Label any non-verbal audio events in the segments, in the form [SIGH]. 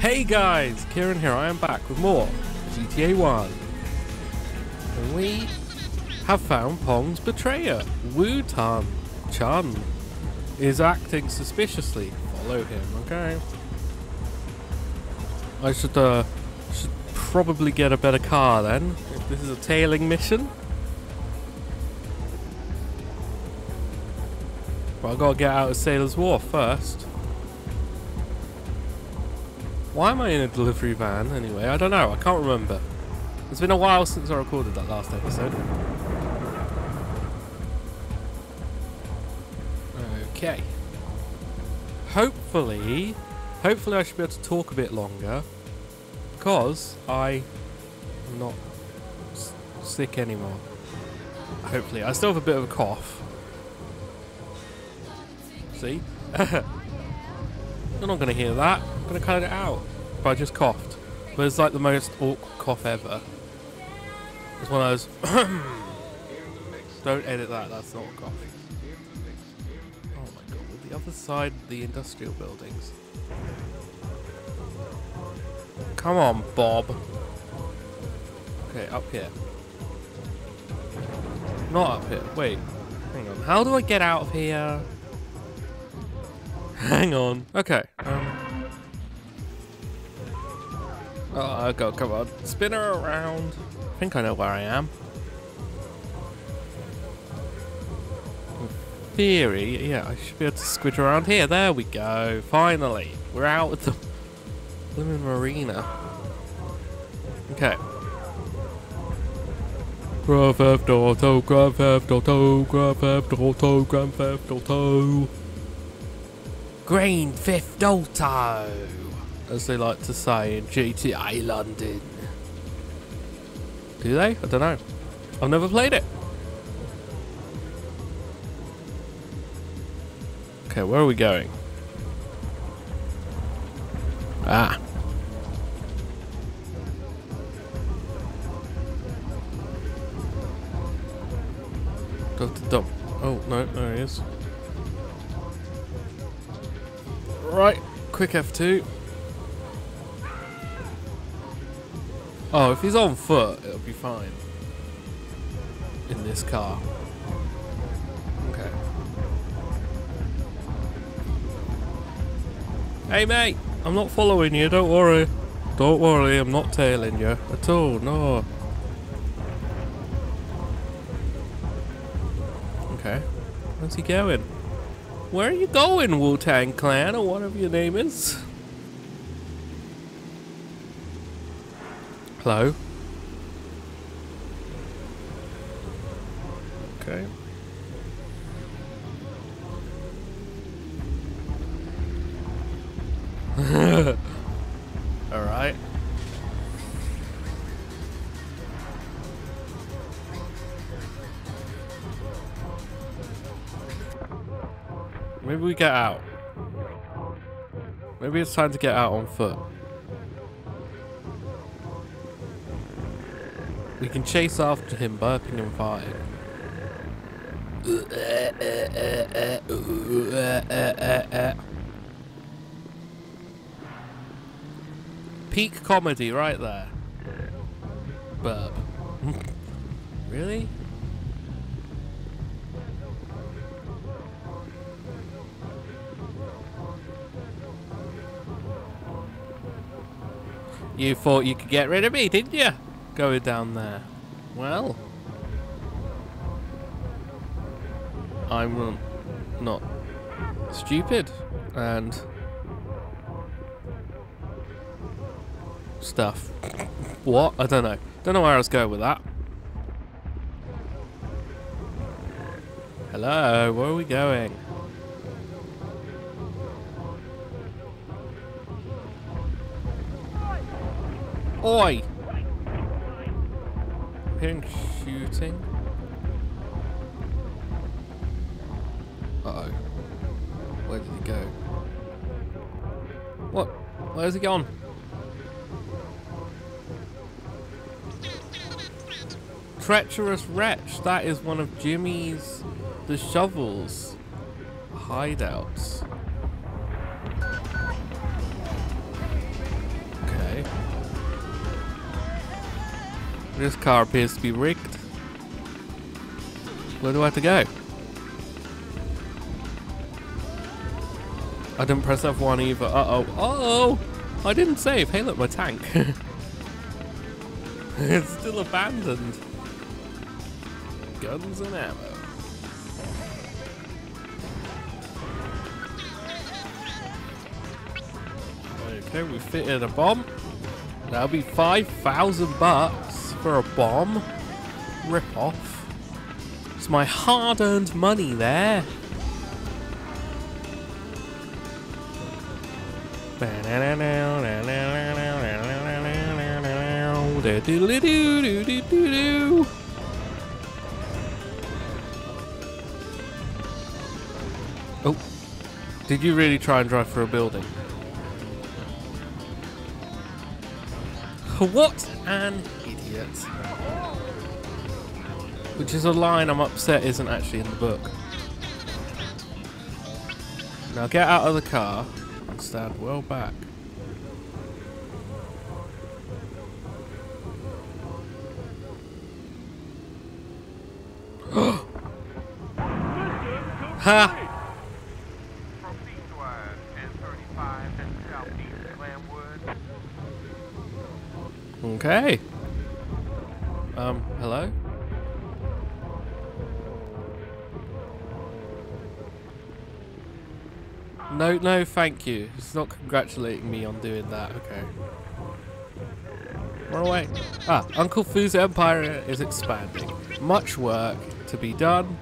Hey guys, Kieran here. I am back with more GTA 1. And we have found Pong's betrayer. Wun Tun Chun is acting suspiciously. Follow him, okay? I should uh should probably get a better car then. If this is a tailing mission. But I gotta get out of Sailor's Wharf first. Why am I in a delivery van anyway? I don't know. I can't remember. It's been a while since I recorded that last episode. Okay. Hopefully, hopefully I should be able to talk a bit longer because I am not sick anymore. Hopefully, I still have a bit of a cough. See? [LAUGHS] You're not going to hear that. Going to cut it out. But I just coughed. But it's like the most awkward cough ever. It's one of those. [CLEARS THROAT] Don't edit that. That's not a cough. Oh my god. With the other side the industrial buildings. Come on, Bob. Okay, up here. Not up here. Wait. Hang on. How do I get out of here? Hang on. Okay. Um. Oh, go, come on. Spin her around. I think I know where I am. In theory, yeah, I should be able to squidge around here. There we go. Finally. We're out of the Lemon Marina. Okay. Grand Theft Auto, Grand Theft Auto, Grand Theft Auto, Grand Theft Auto. Green Theft Auto, as they like to say in GTA London. Do they? I don't know. I've never played it. Okay, where are we going? Ah. Dr. Dump. Oh, no, there he is. Right, quick F2. Oh, if he's on foot, it'll be fine. In this car. Okay. Hey mate, I'm not following you, don't worry. Don't worry, I'm not tailing you at all, no. Okay. Where's he going? Where are you going, Wu-Tang Clan, or whatever your name is? Hello? Okay. [LAUGHS] Alright. Maybe we get out. Maybe it's time to get out on foot. We can chase after him, burping and farting. Peak comedy right there. Burp. [LAUGHS] really? You thought you could get rid of me, didn't you? Going down there. Well. I'm not stupid and stuff. What? I don't know. Don't know where I was going with that. Hello, where are we going? Oi! I'm shooting. Uh oh. Where did he go? What? Where's he gone? Treacherous Wretch. That is one of Jimmy's the shovels hideouts. This car appears to be rigged. Where do I have to go? I didn't press F1 either. Uh-oh. Uh-oh! I didn't save. Hey, look, my tank. [LAUGHS] it's still abandoned. Guns and ammo. Okay, we fitted a bomb. That'll be 5,000 bucks for a bomb. Rip off. It's my hard-earned money there. Oh, did you really try and drive through a building? What an Which is a line I'm upset isn't actually in the book. Now get out of the car and stand well back. [GASPS] ha! Okay. Hello? No, no, thank you. It's not congratulating me on doing that. Okay. Run away. Ah, Uncle Fu's empire is expanding. Much work to be done.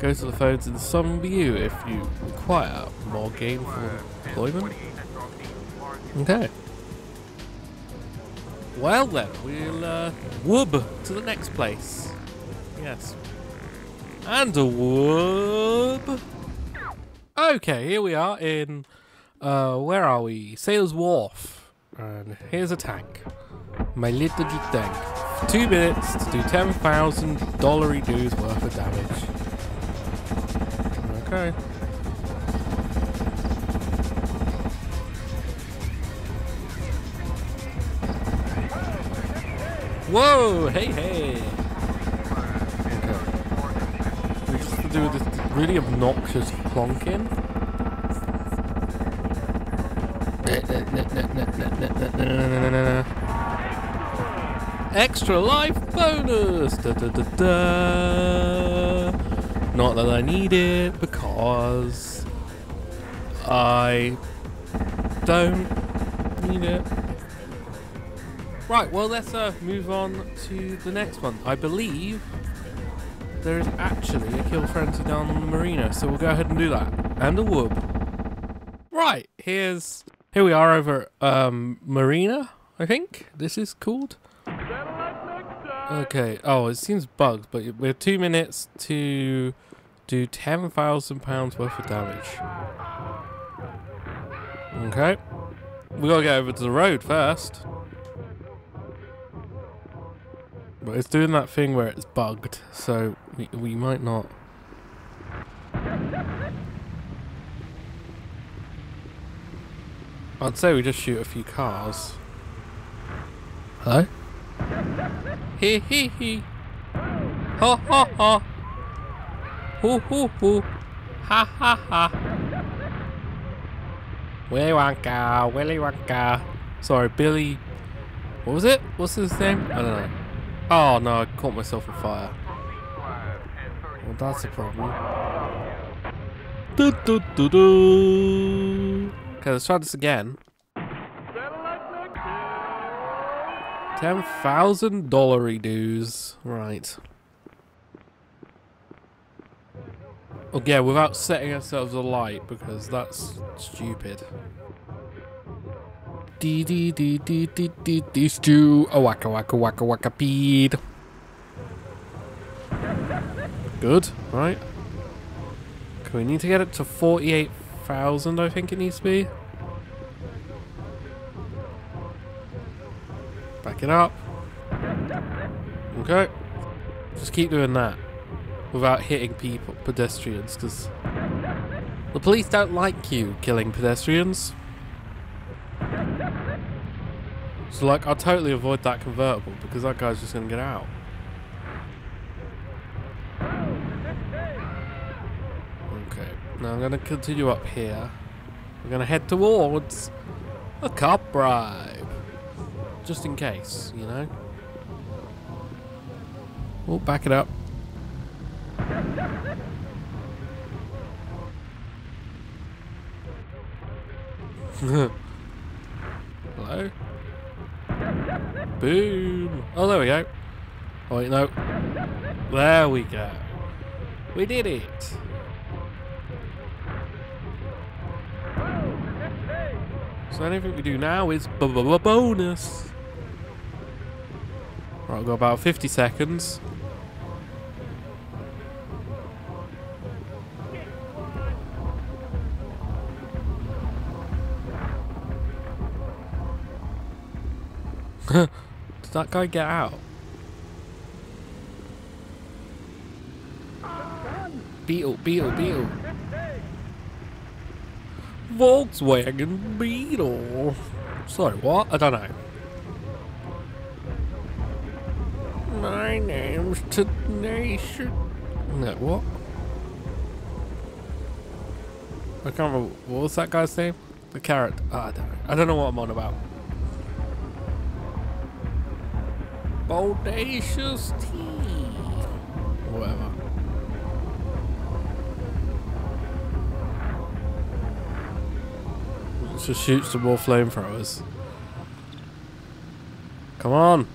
Go to the phones in some view if you require more gainful employment. Okay. Well then, we'll uh, whoop to the next place. Yes. And a whoop. Okay, here we are in, uh, where are we? Sailor's Wharf. And here's a tank. My little tank. Two minutes to do 10,000 dollary dues worth of damage. Okay. Whoa! Hey, hey! Okay. We just do this really obnoxious plonking. Extra life bonus! Da, da, da. Not that I need it because I don't need it. Right, well let's uh, move on to the next one. I believe there is actually a kill frenzy down on the marina, so we'll go ahead and do that. And a whoop. Right, here's here we are over um, marina. I think this is called. Okay. Oh, it seems bugged, but we have two minutes to do ten thousand pounds worth of damage. Okay. We gotta get over to the road first. But it's doing that thing where it's bugged, so we, we might not. I'd say we just shoot a few cars. Hello? Hee hee hee. Ha ha ha. Hoo hoo hoo. Ha ha ha. Willy Wonka, Willy Wonka. Sorry, Billy. What was it? What's his name? I don't know. Oh no, I caught myself on fire. Well, that's a problem. Do, do, do, do. Okay, let's try this again. Ten thousand dollary dues. Right. Oh yeah, without setting ourselves alight because that's stupid. Dee dee dee dee dee dee dee stew. A waka waka waka waka peed. Good, right. Okay, we need to get it to 48,000 I think it needs to be. Back it up. Okay. Just keep doing that. Without hitting people, pedestrians, because the police don't like you killing pedestrians. So like, I'll totally avoid that convertible because that guy's just gonna get out. Okay, now I'm gonna continue up here. We're gonna head towards a cop bribe. Just in case, you know? We'll back it up. [LAUGHS] Hello? Boom! Oh, there we go. Oh, wait, no. There we go. We did it! So anything we do now is b -b -b bonus. Right, I've got about 50 seconds. [LAUGHS] Did that guy get out? Beetle, Beetle, Beetle. Volkswagen Beetle. Sorry, what? I don't know. My name's Tenacious. No, what? I can't remember. What was that guy's name? The carrot. Oh, ah, I don't know. I don't know what I'm on about. Bodacious tea. Whatever. Let's just shoot some more flamethrowers. Come on.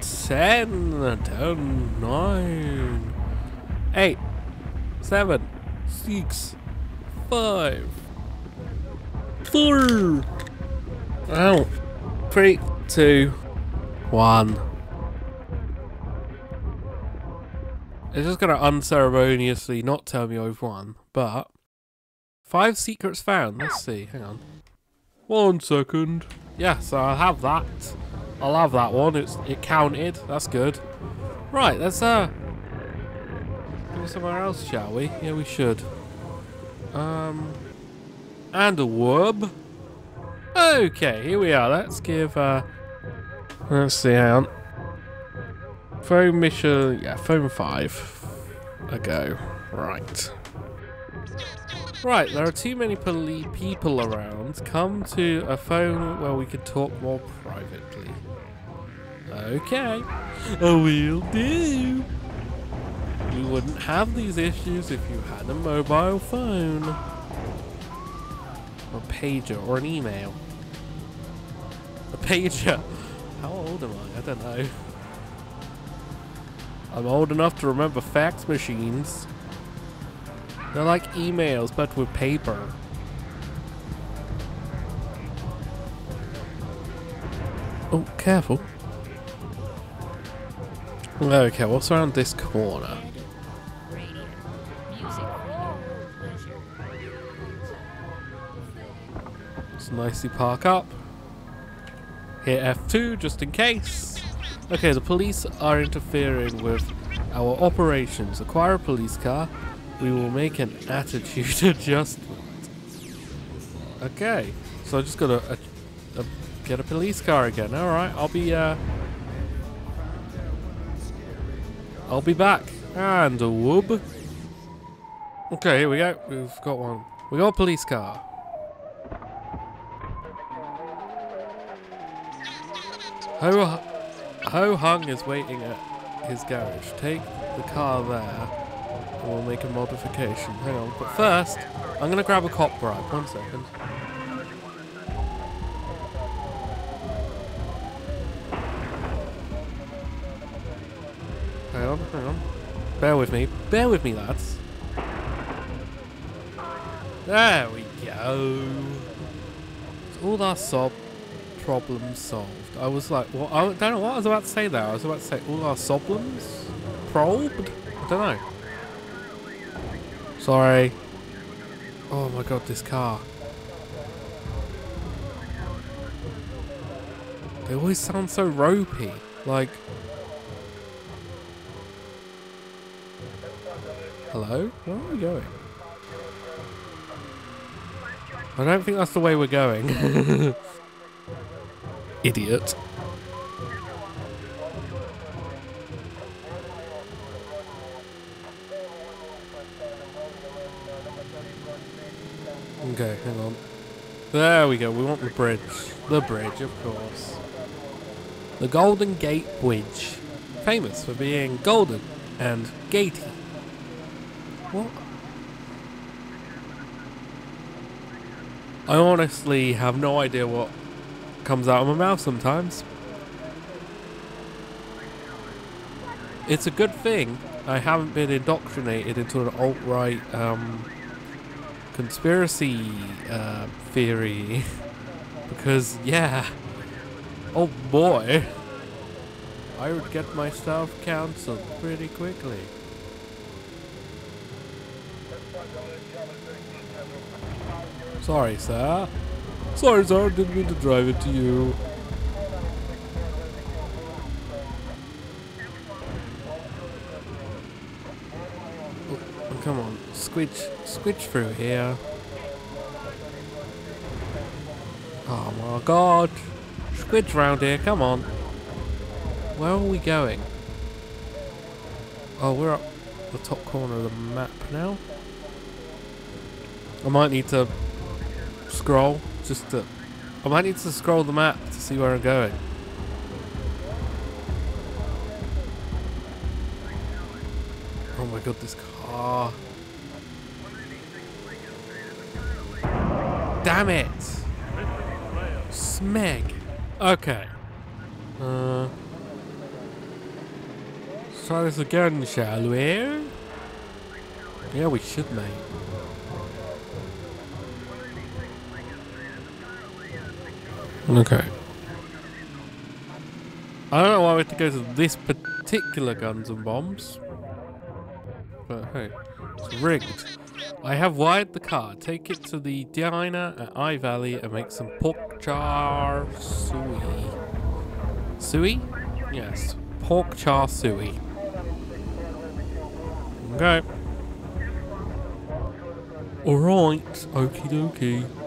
Ten, ten, nine, eight, seven, six, five, four. Three, two, one. It's just gonna unceremoniously not tell me I've won, but five secrets found. Let's see. Hang on. One second. Yes, I'll have that. I'll have that one. It's it counted. That's good. Right, let's uh go somewhere else, shall we? Yeah, we should. Um, and a wub. Okay, here we are. Let's give uh, let's see. Hang on. Phone mission. Yeah, phone five. A go. Right. Right, there are too many people around. Come to a phone where we can talk more privately. Okay. I will do. We wouldn't have these issues if you had a mobile phone. Or a pager, or an email. A pager. How old am I? I don't know. I'm old enough to remember fax machines. They're like emails, but with paper. Oh, careful. Okay, what's around this corner? Nicely park up. Hit F2 just in case. Okay, the police are interfering with our operations. Acquire a police car. We will make an attitude [LAUGHS] adjustment. Okay, so I just gotta uh, uh, get a police car again. All right, I'll be uh, I'll be back. And a whoop. Okay, here we go. We've got one. We got a police car. Ho, Ho Hung is waiting at his garage. Take the car there and we'll make a modification. Hang on. But first, I'm going to grab a cop bribe. One second. Hang on, hang on. Bear with me. Bear with me, lads. There we go. It's all our sob problem solved. I was like, well, I don't know what I was about to say there. I was about to say all our problems probed. I don't know. Sorry. Oh my god, this car. They always sound so ropey. Like. Hello? Where are we going? I don't think that's the way we're going. [LAUGHS] Idiot. Okay, hang on. There we go, we want the bridge. The bridge, of course. The Golden Gate Bridge. Famous for being golden and gatey. What? I honestly have no idea what comes out of my mouth sometimes. It's a good thing I haven't been indoctrinated into an alt-right um, conspiracy uh, theory. [LAUGHS] because, yeah. Oh boy. I would get myself cancelled pretty quickly. Sorry, sir. Sorry, sir. Didn't mean to drive it to you. Oh, come on. Squidge, squidge through here. Oh my god. Squidge round here, come on. Where are we going? Oh, we're up the top corner of the map now. I might need to scroll just to... I might need to scroll the map to see where I'm going. Oh my god, this car. Damn it! Smeg. Okay. Uh, let's try this again, shall we? Yeah, we should, mate. Okay. I don't know why we have to go to this particular guns and bombs. But hey, it's rigged. I have wired the car. Take it to the diner at I Valley and make some pork char suey. Suey? Yes. Pork char suey. Okay. Alright. Okie dokie.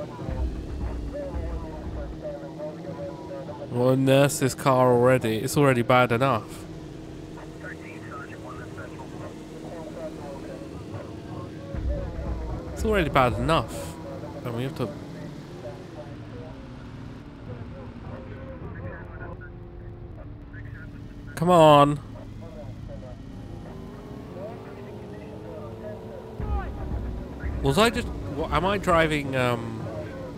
Well, nurse this car already. It's already bad enough. It's already bad enough. And we have to... Come on. Was I just... What, am I driving... Um,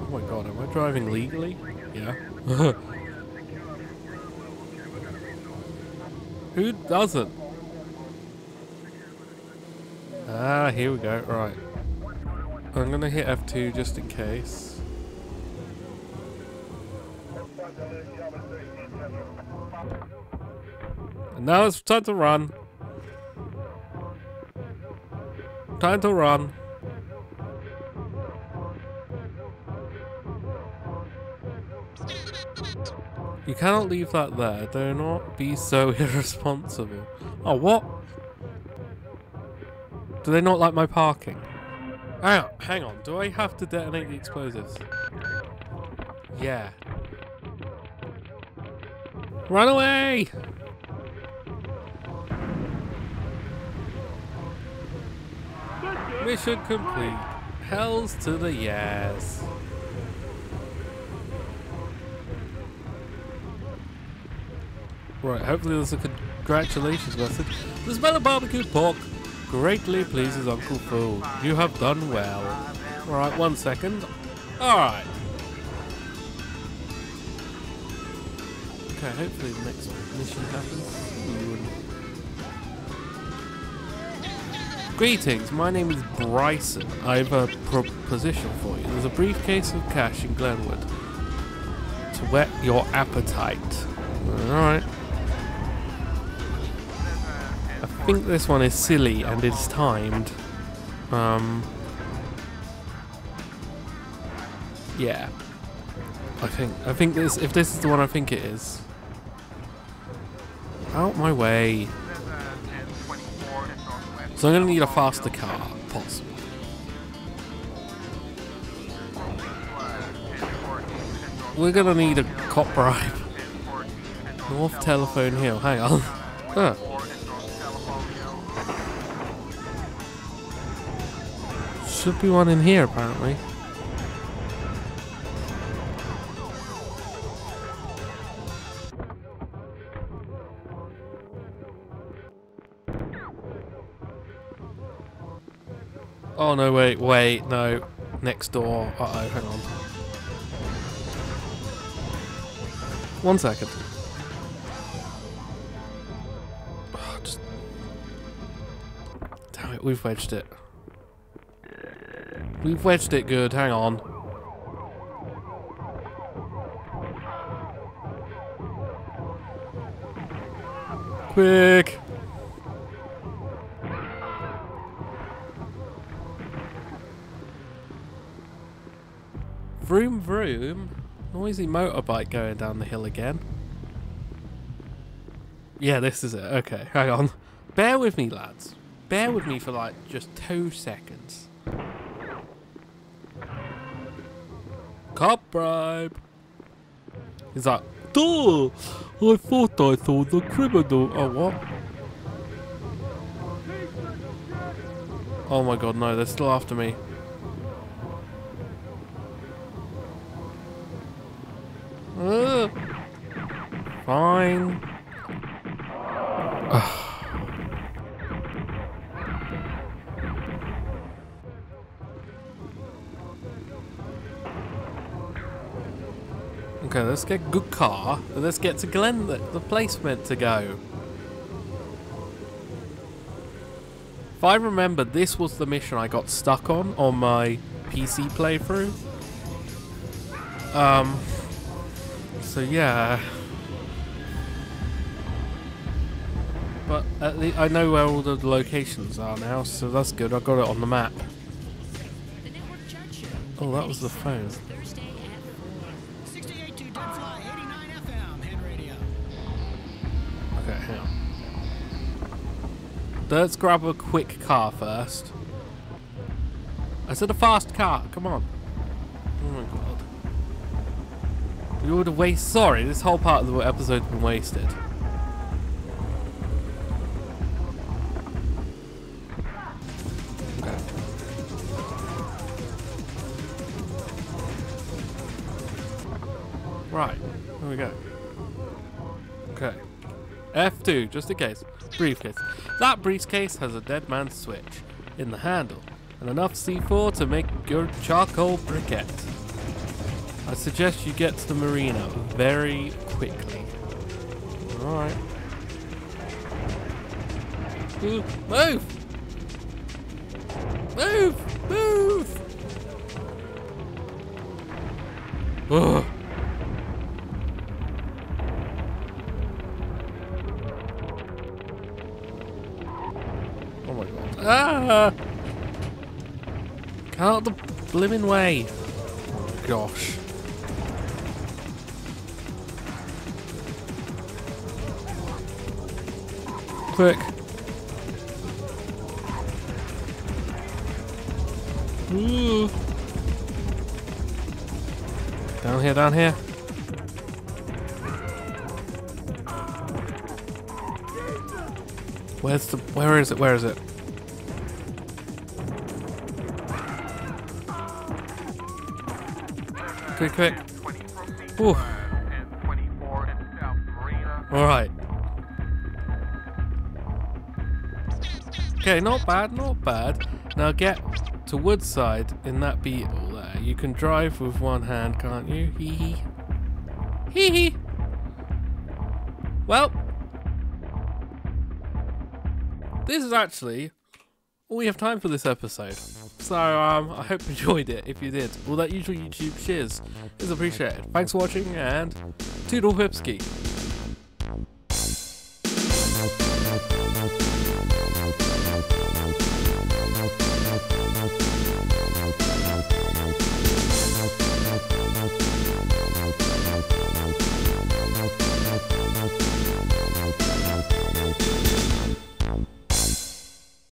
oh my god, am I driving legally? Yeah. [LAUGHS] Who doesn't? Ah, here we go. Right. I'm going to hit F2 just in case. And now it's time to run. Time to run. Cannot leave that there. Do not be so [LAUGHS] irresponsible. Oh, what? Do they not like my parking? Hang on, hang on. Do I have to detonate the explosives? Yeah. Run away! Mission complete. Hells to the yes. Right, hopefully there's a congratulations message. The smell of barbecue pork greatly pleases Uncle Fu. You have done well. Alright, one second. Alright. Okay, hopefully the next mission happens. Greetings, my name is Bryson. I have a proposition for you. There's a briefcase of cash in Glenwood to whet your appetite. Alright. Think this one is silly and it's timed. Um, yeah. I think I think this if this is the one I think it is. Out my way. So I'm gonna need a faster car, possible. we're gonna need a cop bribe. [LAUGHS] North Telephone Hill. Hang on. [LAUGHS] Huh. Should be one in here, apparently. Oh no, wait, wait, no. Next door. Uh oh, hang on. One second. [SIGHS] Just... Damn it, we've wedged it. We've wedged it good, hang on. Quick! Vroom vroom. Noisy motorbike going down the hill again. Yeah, this is it. Okay, hang on. Bear with me, lads. Bear with me for like just two seconds. Cop bribe. He's like, Duh! I thought I saw the criminal. Oh, what? Oh my god, no, they're still after me. Okay, let's get a good car. And let's get to Glen, the, the place meant to go. If I remember, this was the mission I got stuck on on my PC playthrough. Um, so yeah. But I know where all the locations are now, so that's good. I got it on the map. Oh, that was the phone. Let's grab a quick car first. I said a fast car. Come on. Oh my god. We would have wasted. Sorry, this whole part of the episode's been wasted. Right, there we go. Okay. F2, just in case. Briefcase. That briefcase has a dead man's switch in the handle and enough C4 to make your charcoal briquette. I suggest you get to the marina very quickly. Alright. Move! Ah! Out the blimmin' way. Oh gosh. quick. Ooh. Down here, down here. Where's the, where is it, where is it? Quick, quick. Ooh. Alright. Okay, not bad, not bad. Now get to Woodside in that Beetle there. You can drive with one hand, can't you? Hee hee. Hee hee. Well, this is actually all we have time for this episode. So um, I hope you enjoyed it. If you did, all that usual YouTube cheers is appreciated. Thanks for watching and toodle whipski.